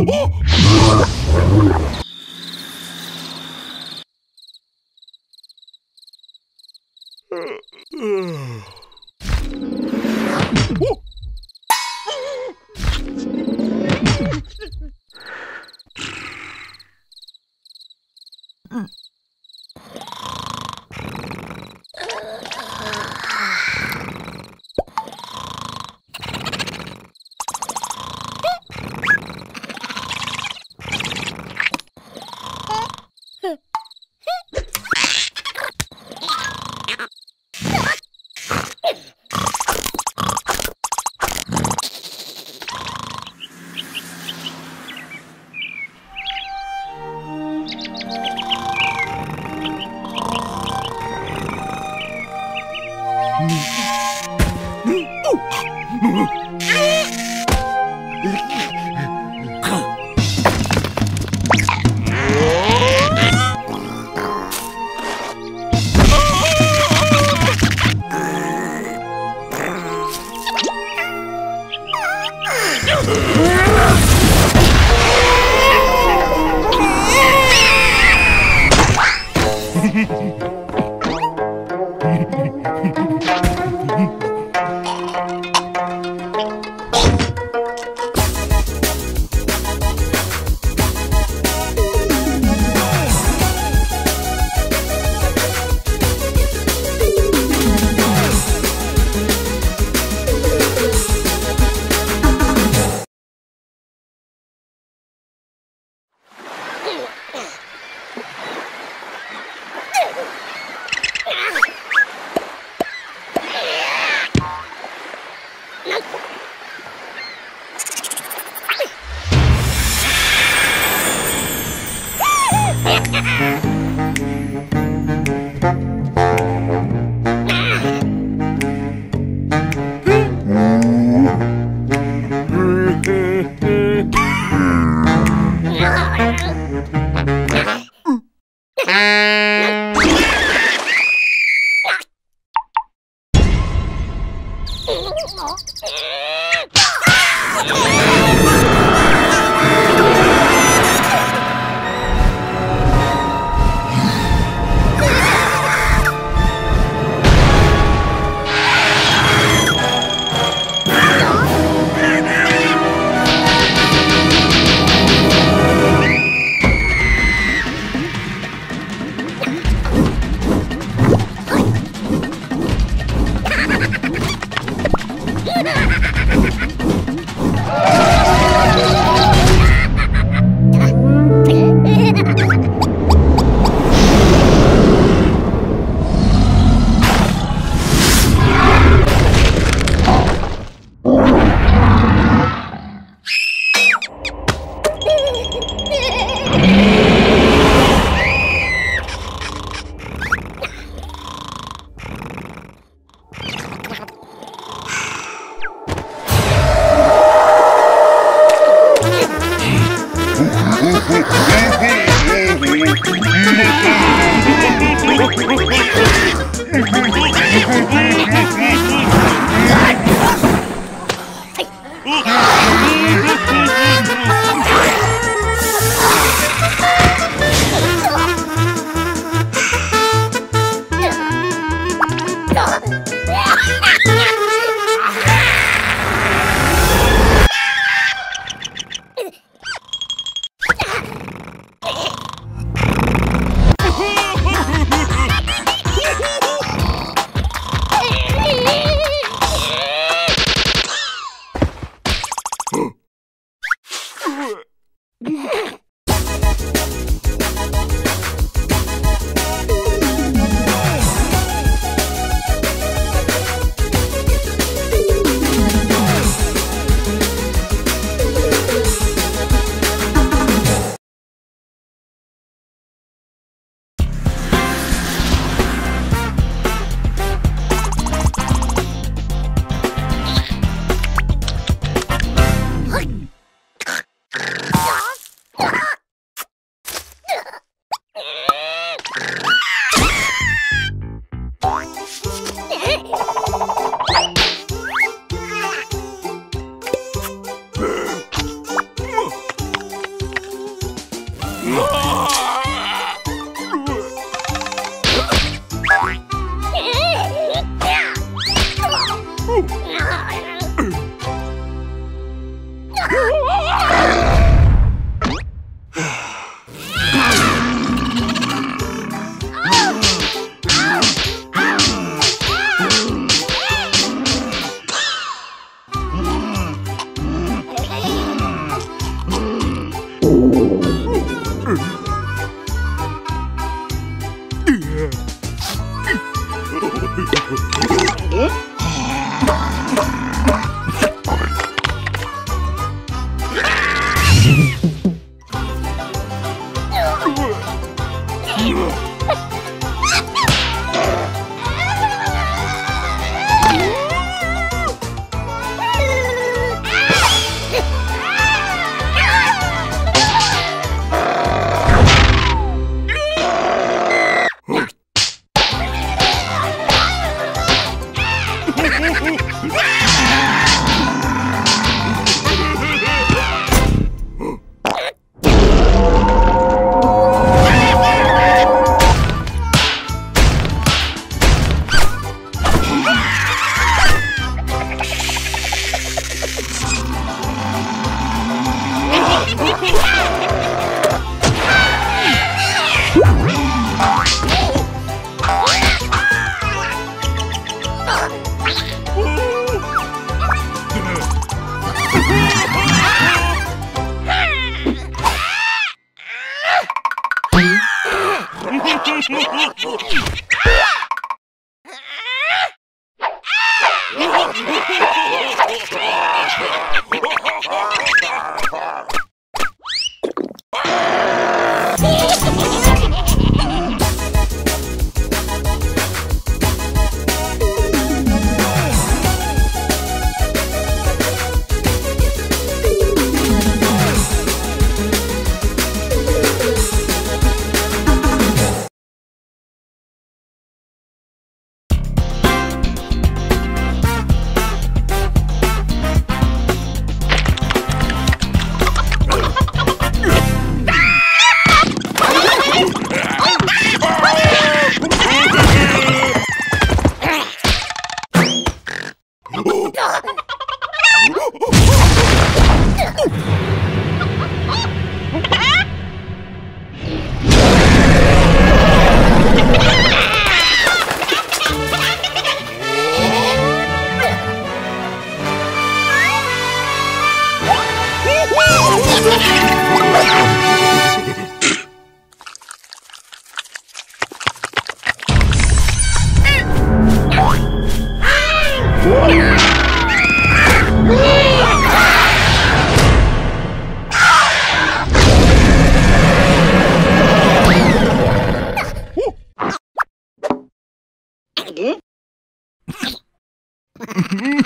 Oh! um nó. Oh, my God.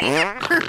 I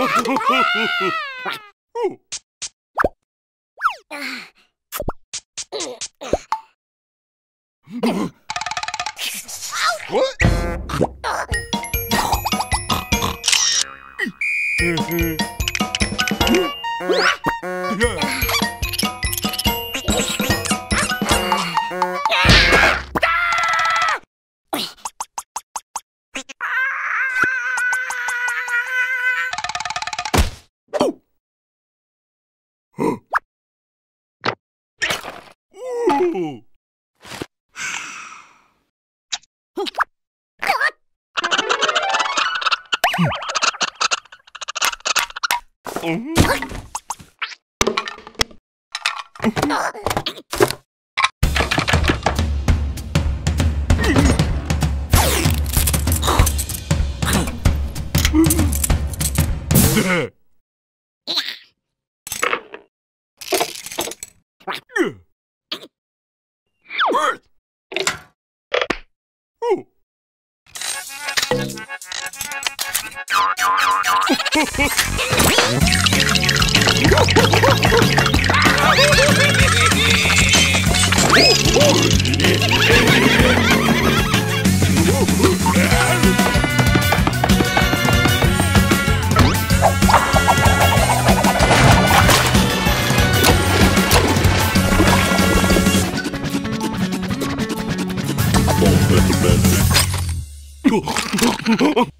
What? Yo! Love you. I ハハハハ!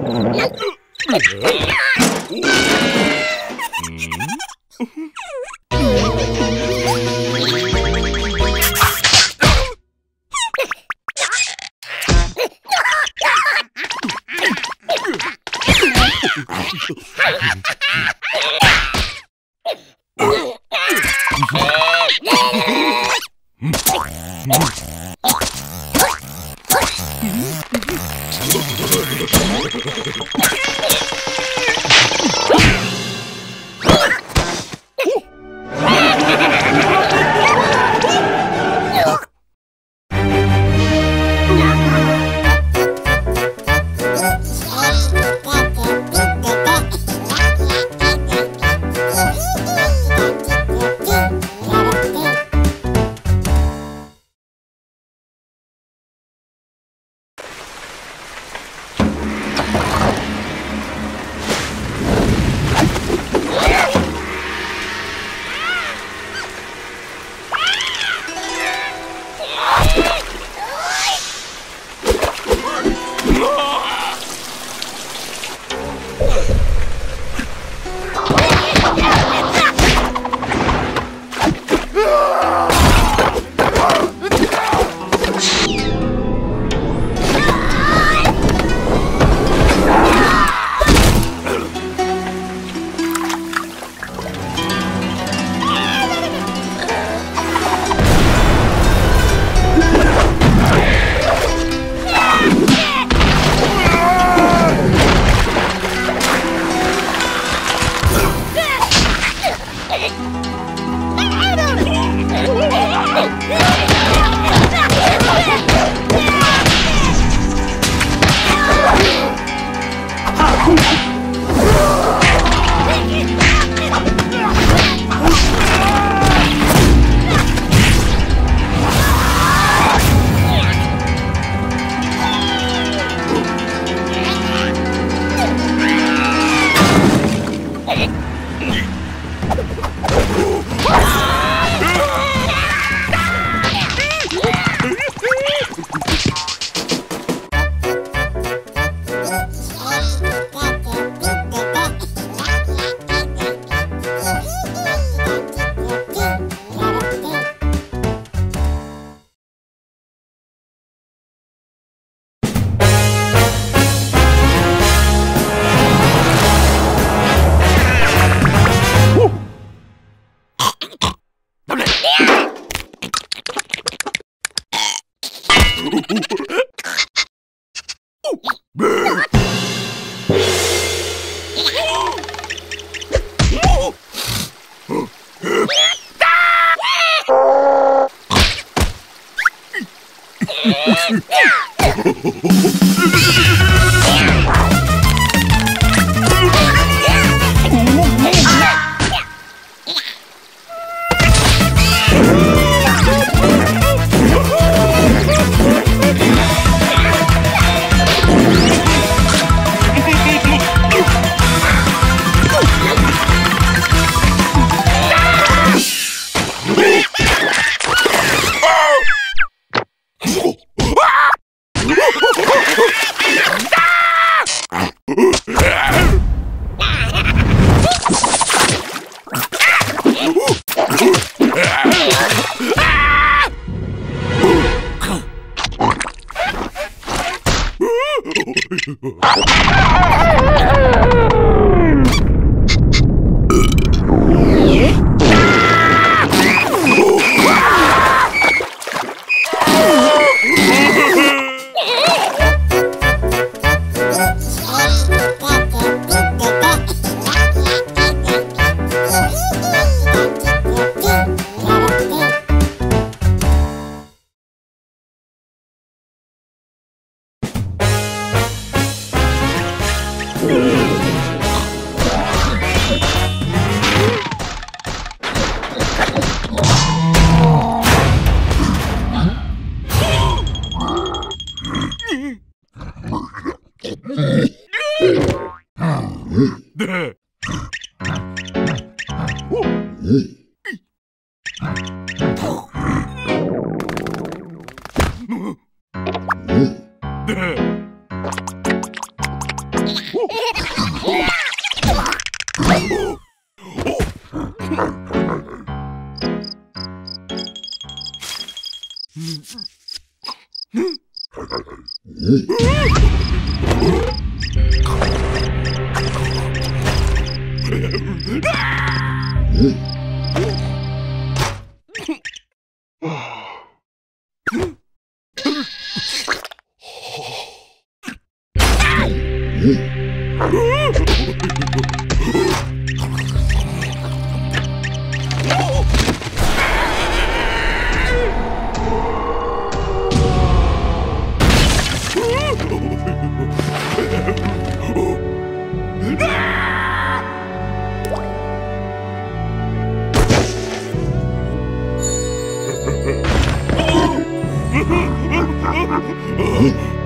Oh, my God. Hey. Huh?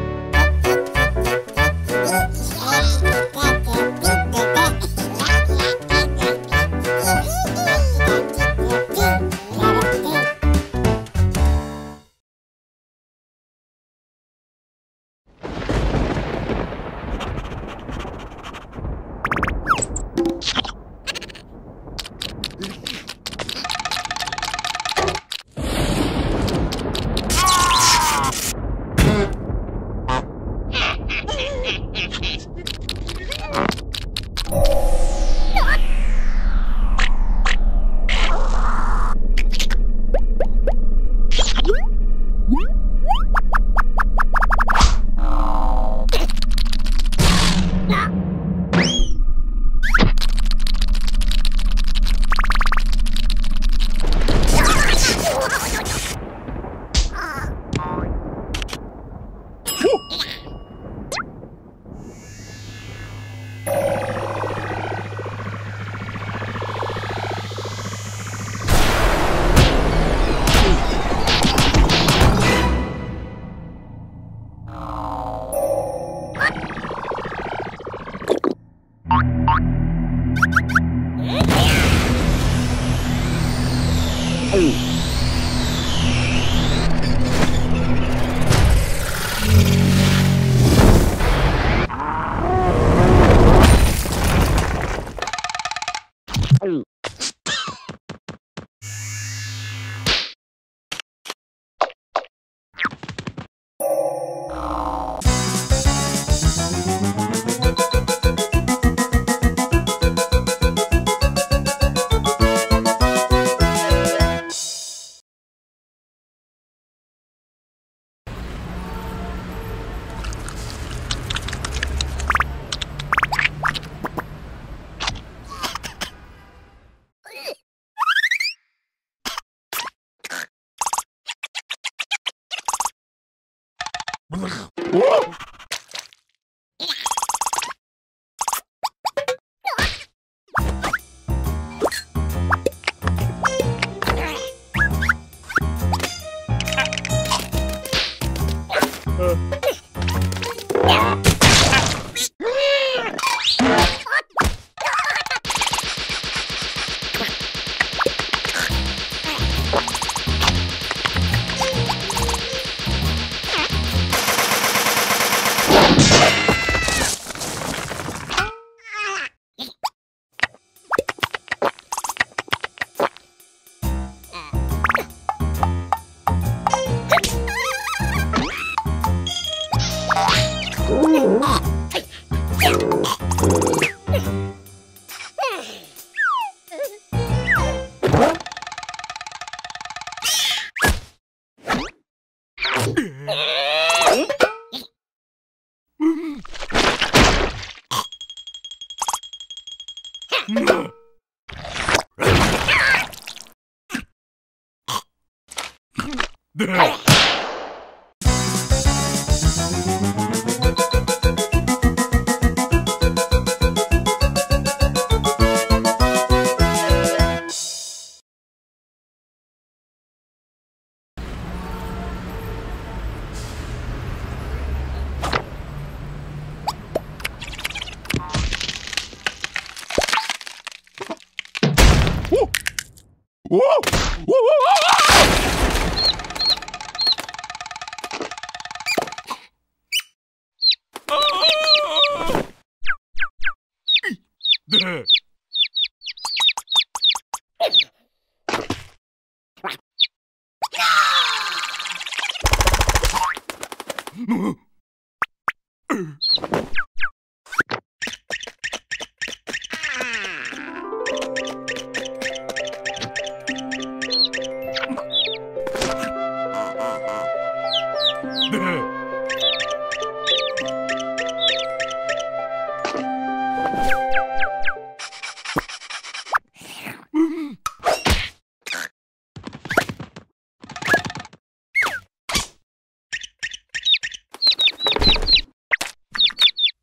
Whoa!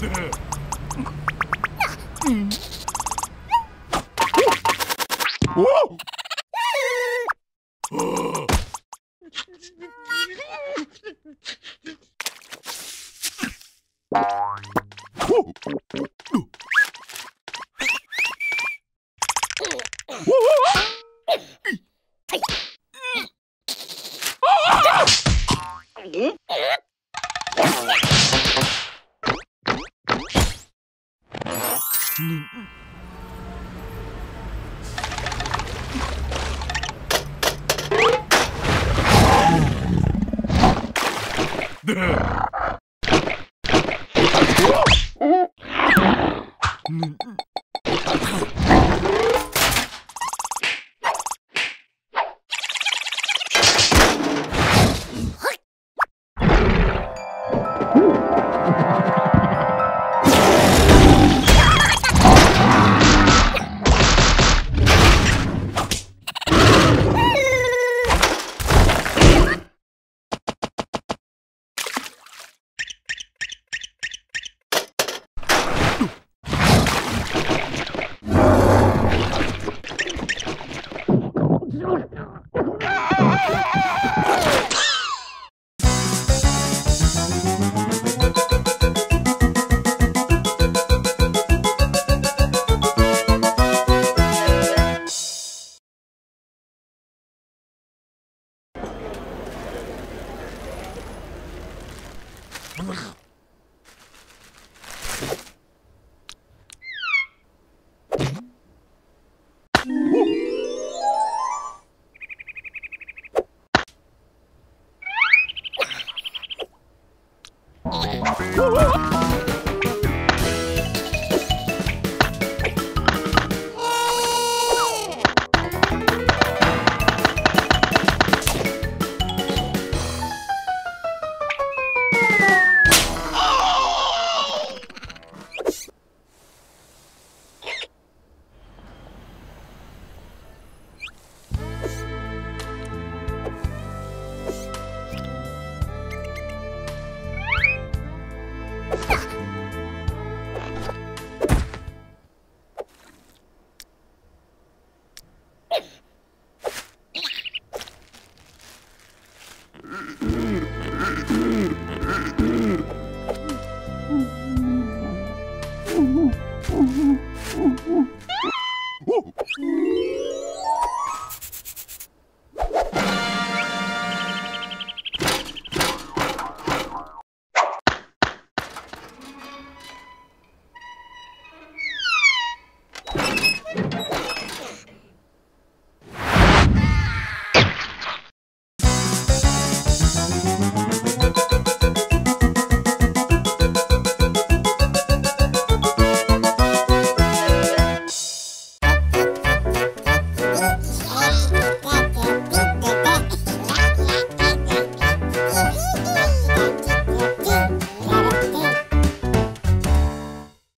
Mm-hmm.